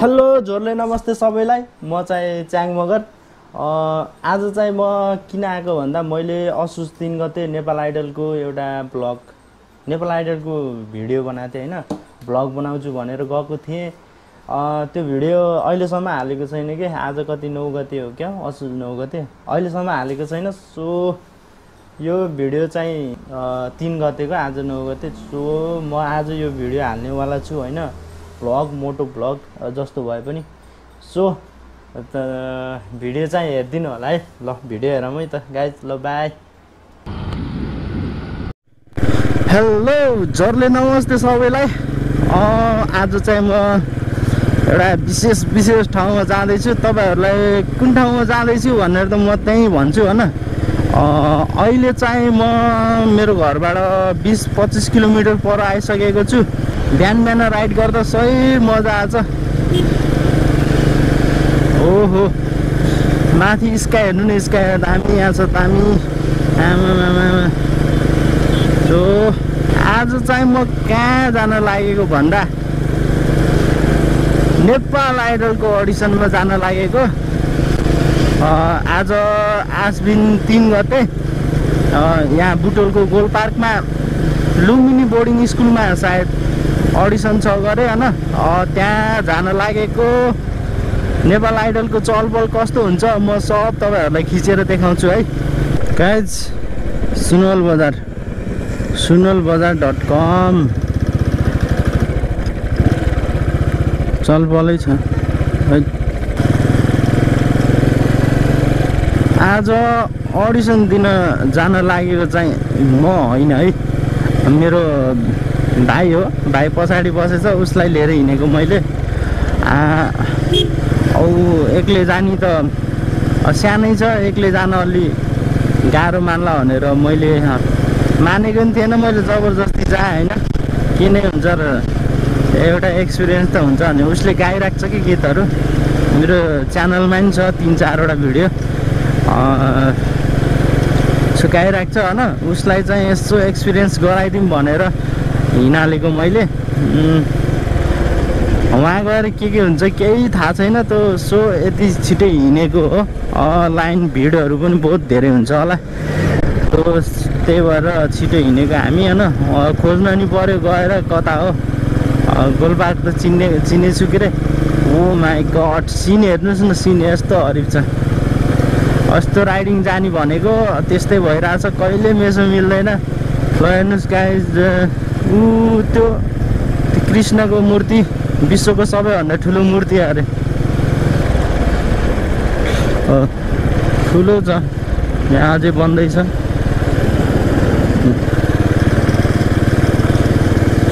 Hello झोरले नमस्ते सबैलाई। म चाहिँ च्याङ मगर। आज चाहिँ म किन आएको भन्दा मैले असोज तिन गते नेपाल आइडलको एउटा ब्लग नेपाल आइडलको भिडियो बनाएको थिएँ होइन। ब्लग बनाउँछु भनेर गएको थिएँ। त्यो भिडियो अहिलेसम्म हालेको छैन कि? आज कति नौ गते हो क्या? असोज नौ गते। अहिलेसम्म हालेको छैन। सो यो भिडियो चाहिँ तिन गतेको आज नौ गते। सो म आज यो भिडियो हाल्नेवाला छु होइन। भ्लग मोटो भ्लग जस्तो भए पनि। सो त भिडियो चाहिँ हेरिदिनु होला है। ल भिडियो हेरौँ है त। गाइज ल बाई हेलो जरले नमस्ते सबैलाई। आज चाहिँ म एउटा विशेष विशेष ठाउँमा जाँदैछु। तपाईँहरूलाई कुन ठाउँमा जाँदैछु भनेर त म त्यहीँ भन्छु होइन? अहिले चाहिँ म मेरो घरबाट बिस पच्चिस किलोमिटर पर आइसकेको छु। बिहान बिहान राइड गर्दा सही मजा आछ। ओहो। माथि स्काई हेर्नु न स्काई दामी यहाँ छ दामी आमामामा सो आज चाहिँ म कहाँ जान लागेको भन्दा नेपाल आइडलको अडिसनमा जान लागेको। आज आसबिन तिन गते यहाँ बुटोलको गोल पार्कमा लुम्बिनी बोर्डिङ स्कुलमा सायद अडिसन छ गरे होइन? त्यहाँ जान लागेको नेपाल आइडलको चलबल कस्तो हुन्छ म सब तपाईँहरूलाई खिचेर देखाउँछु है। गाइज सुनवल बजार सुनवल बजार डट कम। चलबलै छ। है। आज अडिसन दिन जान लागेको चाहिँ म होइन है। मेरो भाइ हो भाइ पछाडि बसेछ उसलाई लिएर हिँडेको मैले। औ एक्लै जाने त सानै छ एक्लै जान अलि गाह्रो मान्ला भनेर मैले मानेको पनि थिएन मैले जबरजस्ती जाएँ होइन। के नै हुन्छ र एउटा एक्सपिरियन्स त हुन्छ भने उसले गाइरहेको छ कि गीतहरू। मेरो च्यानलमा पनि छ तिन चारवटा भिडियो। सो गाइरहेको छ होइन। उसलाई चाहिँ यसो एक्सपिरियन्स गराइदिउँ भनेर हिँडालेको मैले। उम्, वहाँ गएर के के हुन्छ केही थाहा छैन त्यो सो यति छिटै हिँडेको हो। लाइन भिडहरू पनि बहुत धेरै हुन्छ होला। तो त्यही भएर छिटो हिँडेको हामी होइन? खोज्न नि पऱ्यो गएर कता हो? गोलपार्क त चिन्ने चिनेछु के अरे ओ माई गड सिन हेर्नुहोस् न सिन यस्तो हरिफ छ। यस्तो राइडिङ जाने भनेको त्यस्तै भइरहेछ कहिले मेसो मिल्दैन। ल हेर्नुहोस् गाइज ऊ त्यो कृष्णको मूर्ति विश्वको सबैभन्दा ठुलो मूर्ति अरे। ठुलो छ यहाँ अझै बन्दैछ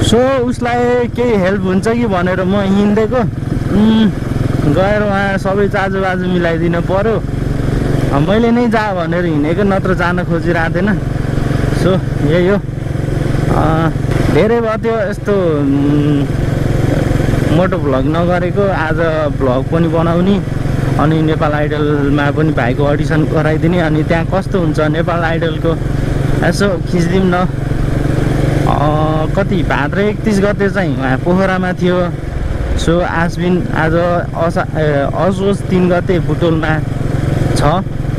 सो उसलाई केही हेल्प हुन्छ कि भनेर म उम्, गएर उहाँ सबै चाजुबाजु मिलाइदिनु पऱ्यो मैले नै जा भनेर हिँडेको नत्र जान खोजिरहेको थिएन। सो यही हो। धेरै भयो त्यो यस्तो मोटो भ्लग नगरेको। आज भ्लग पनि बनाउने अनि नेपाल आइडलमा पनि भाइको अडिसन गराइदिने। अनि त्यहाँ कस्तो हुन्छ नेपाल आइडलको? यसो खिचिदिउँ न। कति? भाद्र एकतिस गते चाहिँ उहाँ पोखरामा थियो। सो आजबिन आज असा असोज तिन गते बुटोलमा छ।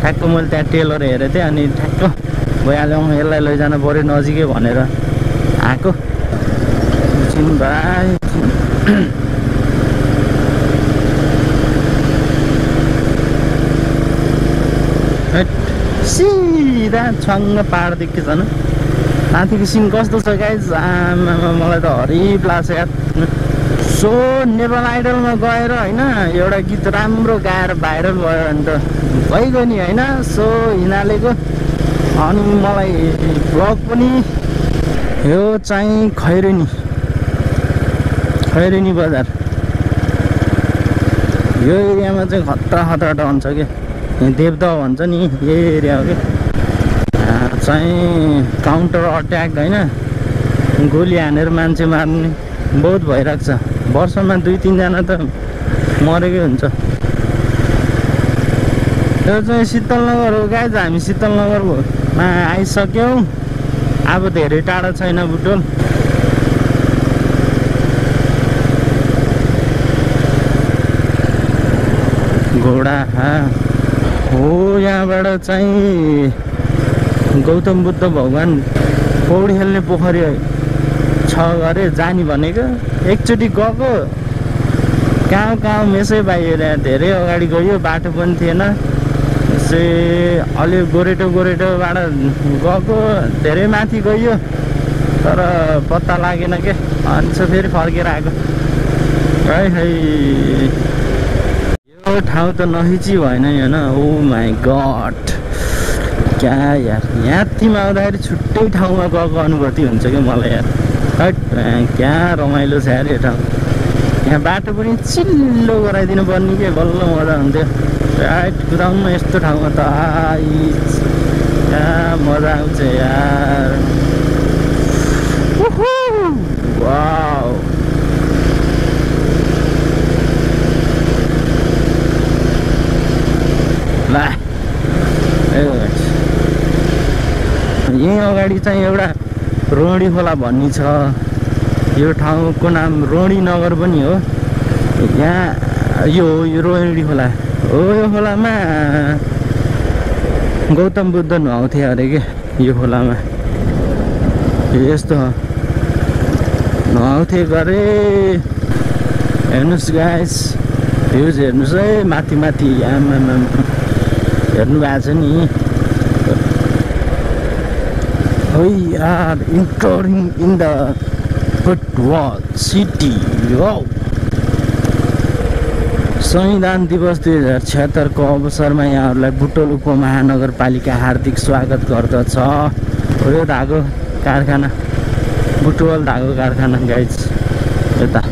ठ्याक्क मैले त्यहाँ टेलर हेरेको थिएँ अनि ठ्याक्क भइहाल्यो यसलाई लैजान पऱ्यो नजिकै भनेर। आएको। भाइ सिधा छङ्ग पाहाड देख्यो झन् माथिको सिन कस्तो छ गाइज मलाई त हरिप लाग्छ यार। सो नेपाल आइडलमा गएर होइन एउटा गीत राम्रो गाएर भाइरल भयो भने त भइगयो नि होइन। सो हिँडालेको अनि मलाई ब्लग पनि यो चाहिँ खैरेनी खैरेनी बजार। यो एरियामा चाहिँ खतरा खतरा डन्छ क्या यहाँ देवदह भन्छ नि यही एरिया हो क्या आ, चाहिँ काउन्टर अट्याक होइन। गोली हानेर मान्छे मार्ने बहुत भइरहेको छ। वर्षमा दुई तिनजना त मरेकै हुन्छ। यो चाहिँ शीतलनगर हो गाइज हामी शीतलनगरमा आइसक्यौँ। अब धेरै टाढा छैन बुटोल घोडा हो? यहाँबाट चाहिँ गौतम बुद्ध भगवान् पौडी खेल्ने पोखरी छ अरे जाने भनेको। एकचोटि गएको। कहाँ कहाँ मेसै बाहिर धेरै अगाडि गयो। बाटो पनि थिएन। यसै अलि गोरेटो गोरेटोबाट गएको धेरै माथि गयो। तर पत्ता लागेन के? अनि चाहिँ फेरि फर्केर आएको। है है। यो ठाउँ त नखिची भएन होइन ओ माई गड क्या यार? यहाँतिर आउँदाखेरि छुट्टै ठाउँमा गएको अनुभूति हुन्छ क्या मलाई यार? हट क्या रमाइलो छ यार यो ठाउँ? यहाँ बाटो पनि चिल्लो गराइदिनु पर्ने के? बल्ल मजा हुन्थ्यो। राइट कुदाउनु यस्तो ठाउँमा त मजा आउँछ यार यहीँ अगाडि चाहिँ एउटा रोडी खोला भन्ने छ यो ठाउँको नाम रोडी नगर पनि हो यहाँ यो रोहिणी खोला हो यो खोलामा गौतम बुद्ध नुहाउँथे अरे के? यो खोलामा यस्तो। हो नुहाउँथे गरे। हेर्नुहोस् गाइस भ्युज हेर्नुहोस्। है माथि माथि आमामा हेर्नु भएको छ नि। Oh yeah, entering in the football city. Wow. संविधान दिवस दुई हजार छत्तरको अवसरमा यहाँहरूलाई बुटोल उपमहानगरपालिका हार्दिक स्वागत गर्दछ। यो धागो कारखाना बुटोल धागो कारखाना गाइज यता।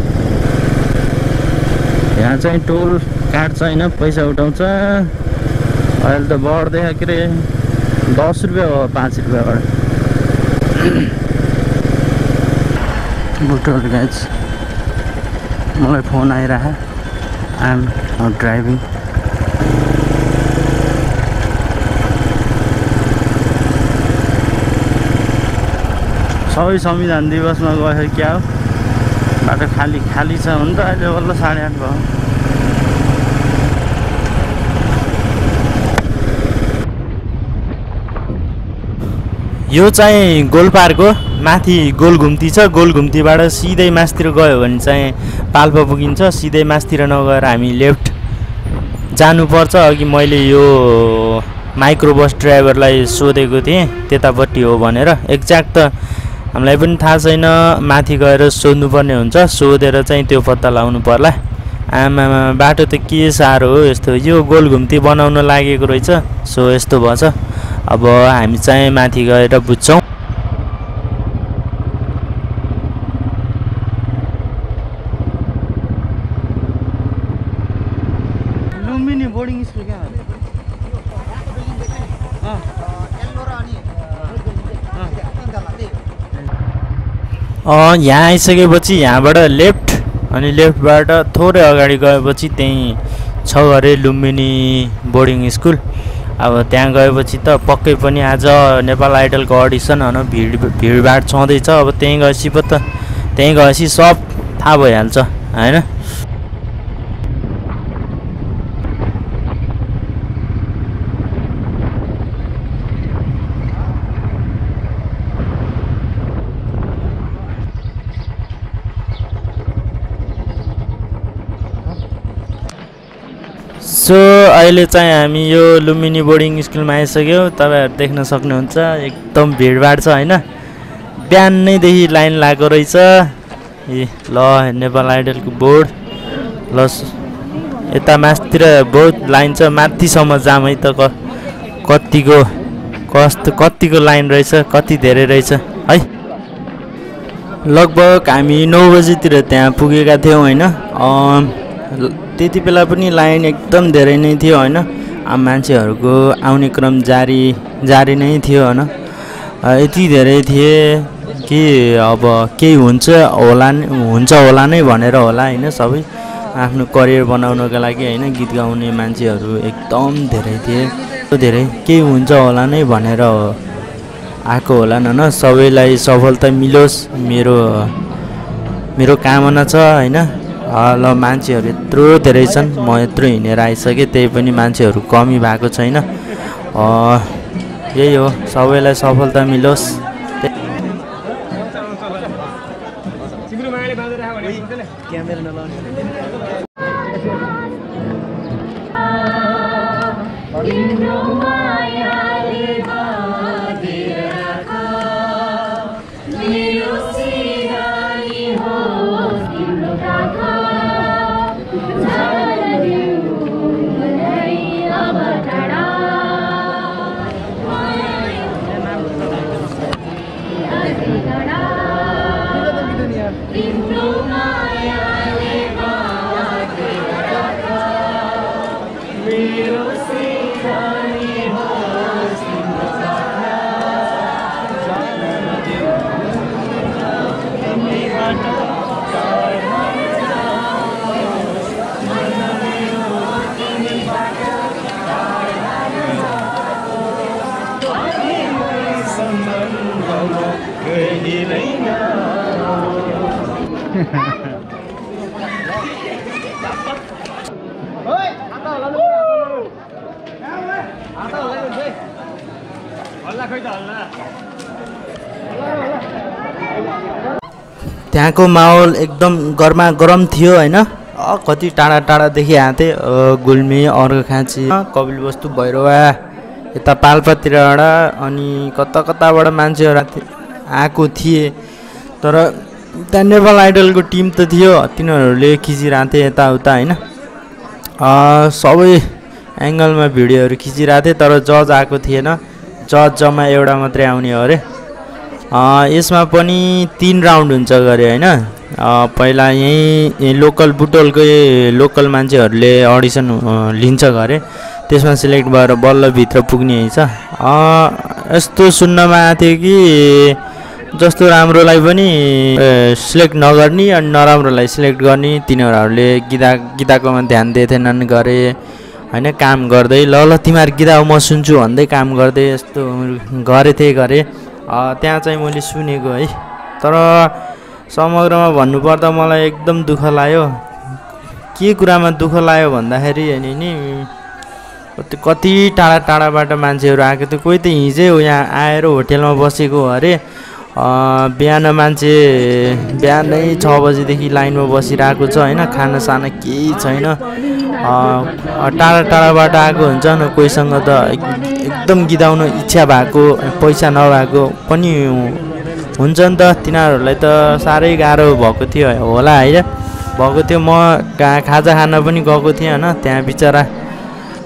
यहाँ चाहिँ टोल काट्छ होइन पैसा उठाउँछ। अहिले त बढ्दै के अरे दस रुपियाँ हो पाँच रुपियाँबाट। बुटोल गाइज मलाई फोन आइरह आइएम नट ड्राइभिङ सबै संविधान दिवसमा गयो क्या हो? बाटो खाली खाली छ भने त अहिले बल्ल साढे आठ भयो। यो चाहिँ गोलपारको माथि गोल घुम्ती छ। गोल घुम्तीबाट सिधै मासतिर गयो भने चाहिँ पाल्पा पुगिन्छ। सिधै मासतिर नगएर हामी लेफ्ट जानुपर्छ। अघि मैले यो माइक्रो बस ड्राइभरलाई सोधेको थिएँ त्यतापट्टि हो भनेर। एक्ज्याक्ट त हामीलाई पनि थाहा छैन। माथि गएर सोध्नुपर्ने हुन्छ। सोधेर चाहिँ त्यो पत्ता लगाउनु पर्ला। आमामा बाटो त के साह्रो हो यस्तो यो गोल घुम्ती बनाउन लागेको रहेछ। सो यस्तो भएछ। अब हामी चाहिँ माथि गएर बुझ्छौँ। लुम्बिनी बोर्डिङ स्कुल कहाँ यहाँ आइसकेपछि यहाँबाट लेफ्ट अनि लेफ्टबाट थोरै अगाडि गएपछि त्यहीँ छ अरे लुम्बिनी बोर्डिङ स्कुल। अब त्यहाँ गएपछि त पक्कै पनि आज नेपाल आइडलको अडिसन होइन भिड भिडभाड छँदैछ। अब त्यहीँ गएपछि पो त त्यहीँ गएपछि सब थाहा भइहाल्छ होइन? सो अहिले चाहिँ हामी यो लुम्बिनी बोर्डिङ स्कुलमा आइसक्यौँ। तपाईँहरू देख्न सक्नुहुन्छ एकदम भिडभाड छ होइन? बिहानैदेखि लाइन लागेको रहेछ। ए ल नेपाल आइडलको बोर्ड। ल यता माथितिर बहुत लाइन छ। माथिसम्म जाम है त कतिको कस्तो कतिको लाइन रहेछ कति धेरै रहेछ है? लगभग हामी नौ बजीतिर त्यहाँ पुगेका थियौँ होइन? त्यति बेला पनि लाइन एकदम धेरै नै थियो होइन? मान्छेहरूको आउने क्रम जारी जारी नै थियो होइन? यति धेरै थिए कि अब केही हुन्छ होला नि- हुन्छ होला नै भनेर होला होइन? सबै आफ्नो करियर बनाउनको लागि होइन? गीत गाउने मान्छेहरू एकदम धेरै थिए। धेरै केही हुन्छ होला नै भनेर आएको होला न? सबैलाई सफलता मिलोस् मेरो मेरो कामना छ होइन? ल मान्छेहरू यत्रो धेरै छन्। म यत्रो हिँडेर आइसकेँ त्यही पनि मान्छेहरू कमी भएको छैन। यही हो। सबैलाई सफलता मिलोस्। तिम्रो त्यहाँको माहौल एकदम गरमा गरम थियो होइन। कति टाढा टाढादेखि आएको गुल्मी अर्घाखाँची कपिल वस्तु भैरवा। यता पाल्पातिरबाट अनि कता कताबाट मान्छेहरू आएको थिए। तर त्यहाँ नेपाल आइडलको टिम त थियो तिनीहरूले खिचिरहेको थिए यताउता होइन? सबै एङ्गलमा भिडियोहरू खिचिरहेको थिएँ तर जज आएको थिएन। जज जम्मा एउटा मात्रै आउने हो अरे। यसमा पनि तिन राउन्ड हुन्छ गरे होइन? पहिला यहीँ लोकल बुटोलकै लोकल मान्छेहरूले अडिसन लिन्छ गरे। त्यसमा सिलेक्ट भएर बल्ल भित्र पुग्ने रहेछ। यस्तो सुन्नमा आएको थियो कि जस्तो राम्रोलाई पनि सिलेक्ट नगर्ने अनि नराम्रोलाई सिलेक्ट गर्ने तिनीहरूले गीता गीताकोमा ध्यान दिएथेनन् गरे होइन काम गर्दै ल ल तिमीहरू गीता म सुन्छु भन्दै काम गर्दै यस्तो गरेथे गरे। त्यहाँ चाहिँ मैले सुनेको है। तर समग्रमा भन्नुपर्दा मलाई एकदम दुःख लाग्यो। के कुरामा दुःख लाग्यो भन्दाखेरि होइन नि कति टाढा टाढाबाट मान्छेहरू आएको थियो। कोही त हिजै हो यहाँ आएर होटेलमा बसेको अरे। बिहान मान्छे बिहानै छ बजीदेखि लाइनमा बसिरहेको छ होइन? खानासाना केही छैन। टाढा टाढाबाट आएको हुन्छ न कोहीसँग त एक- एकदम गिदाउन इच्छा भएको पैसा नभएको पनि हुन्छ नि त। तिनीहरूलाई त साह्रै गाह्रो भएको थियो होला होइन? भएको थियो म खाजा खान पनि गएको थिएँ होइन? त्यहाँ बिचरा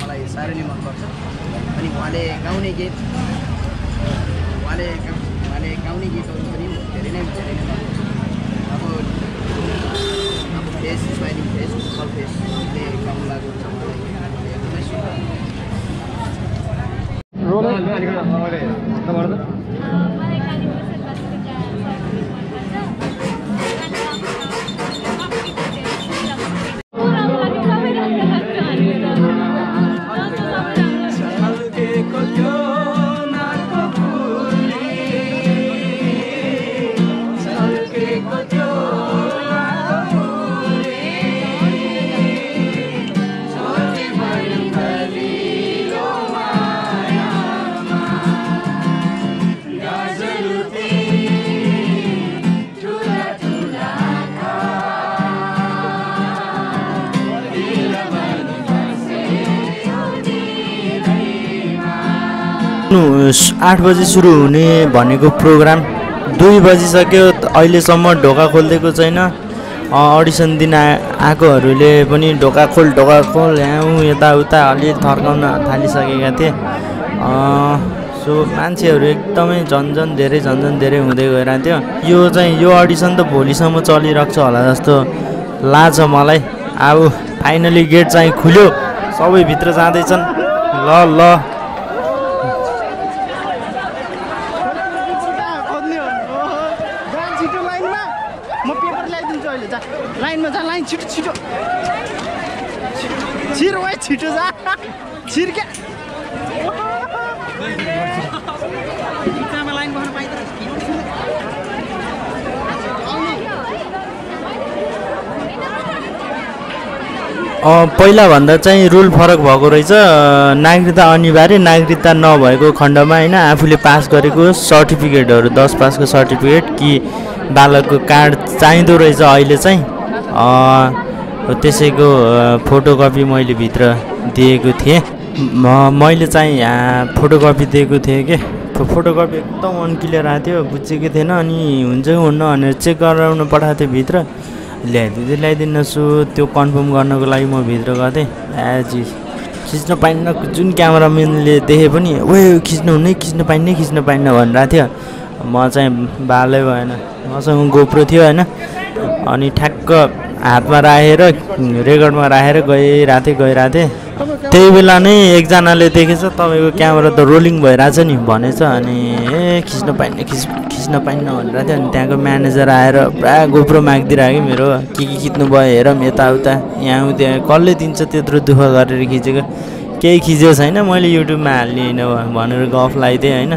मलाई साह्रै नै मनपर्छ। अनि उहाँले गाउने गीत उहाँले उहाँले गाउने गीतहरू पनि धेरै नै धेरै नै मनपर्छ। अब अब फेस स्माइलिङ फेस फल फेसले गाउनु लागेको छ मलाई एकदमै सुन्दर। आठ बजी सुरु हुने भनेको प्रोग्राम। दुई बजिसक्यो अहिलेसम्म ढोका खोलिदिएको छैन। अडिसन दिन आएकोहरूले पनि ढोका खोल ढोका खोल यहाँ यताउता अलि थर्काउन थालिसकेका थिए। सो मान्छेहरू एकदमै झन् झन् धेरै झन् झन् धेरै हुँदै गइरहेको थियो यो चाहिँ यो अडिसन त भोलिसम्म चलिरहेको होला जस्तो लाग्छ मलाई। अब फाइनली गेट चाहिँ खुल्यो। सबै भित्र जाँदैछन्। ल ल। छिटो लाइनमा। म पेपर ल्याइदिन्छु अहिले जा। लाइनमा जा लाइन छिटो छिटो। छिर वाइ छिटो जा। छिर क्या लाइन पहिलाभन्दा चाहिँ रुल फरक भएको रहेछ। नागरिकता अनिवार्य नागरिकता नभएको खण्डमा होइन आफूले पास गरेको सर्टिफिकेटहरू दस पासको सर्टिफिकेट कि बालकको कार्ड चाहिँदो रहेछ अहिले चाहिँ। त्यसैको फोटोकपी मैले भित्र दिएको थिएँ। म मैले चाहिँ यहाँ फोटोकपी दिएको थिएँ कि? फोटोकपी एकदम अनक्लियर आएको थियो बुझेको थिएन अनि हुन्छ कि हुन्न भनेर चेक गराउन पठाएको थिएँ भित्र। ल्याइदिँदै ल्याइदिनुहोस् त्यो कन्फर्म गर्नको लागि म भित्र गएको थिएँ। एजी खिच्न पाइन्न जुन क्यामराम्यानले देखे पनि ओ खिच्नु हुने खिच्न पाइन्न खिच्न पाइन्न भनिरहेको थियो। म चाहिँ बालै भएन। मसँग गोप्रो थियो होइन। अनि ठ्याक्क हातमा राखेर रेकर्डमा राखेर गइरहेको थिएँ गइरहेको थिएँ त्यही बेला नै एकजनाले देखेछ तपाईँको क्यामेरा त रोलिङ भइरहेछ नि भनेछ। अनि ए खिच्न पाइन्न खिच खिच्न पाइन्न भनेर थियो। अनि त्यहाँको म्यानेजर आएर पुरा गोप्रो मागिदिरहेको कि मेरो के के खिच्नु भयो? हेरौँ यताउता यहाँ त्यहाँ कसले दिन्छ त्यत्रो दुःख गरेर खिचेको? केही खिचेको छैन। मैले युट्युबमा हाल्ने होइन भनेर गफ लगाइदिएँ होइन।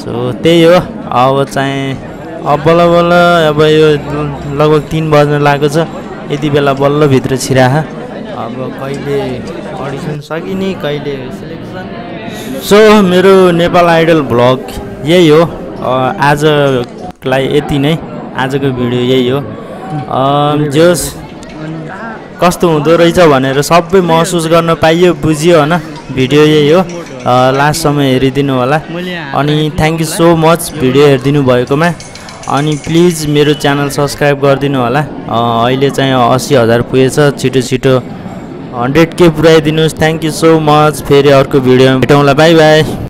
सो त्यही हो। अब चाहिँ अब बल्ल बल्ल अब यो लगभग तिन बज्न लागेको छ। यति बेला बल्ल भित्र छिराह अब कहिले अडिसन सकिने कहिले सिलेक्सन सो मेरो नेपाल आइडल भ्लग यही हो। आजलाई यति नै। आजको भिडियो यही हो। जोस् कस्तो हुँदो रहेछ भनेर सबै महसुस गर्न पाइयो बुझियो होइन? भिडियो यही हो। लास्टसम्म हेरिदिनु होला। अनि thank you so much video हेरिदिनु भएकोमा। अनि प्लिज मेरो च्यानल सब्सक्राइब गरिदिनु होला। अहिले चाहिँ असी हजार पुगेछ। छिटो छिटो हन्ड्रेड के पुऱ्याइदिनुहोस्। थ्याङ्क यू सो मच फेरि अर्को भिडियोमा भेटौँला। By by